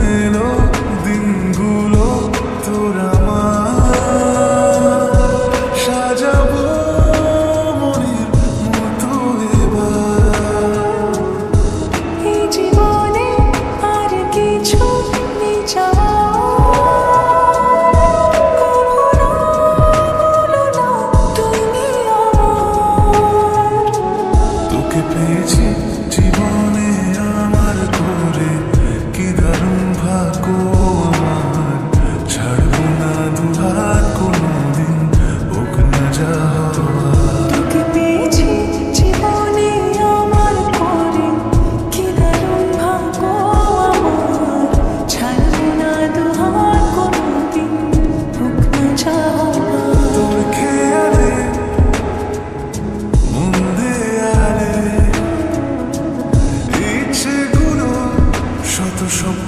এলো দিনগুলো তোর আমার। সাজাবো মনের মতো এবার। এই জীবনে আর কিছু নেই нашу